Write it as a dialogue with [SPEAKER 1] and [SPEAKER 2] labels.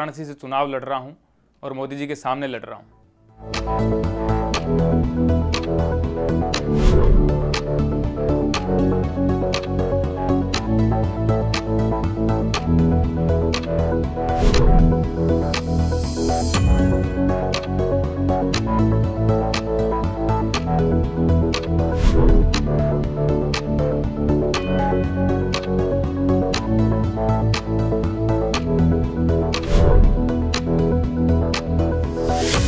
[SPEAKER 1] वाराणसी से चुनाव लड़ रहा हूँ और मोदी जी के सामने लड़ रहा हूँ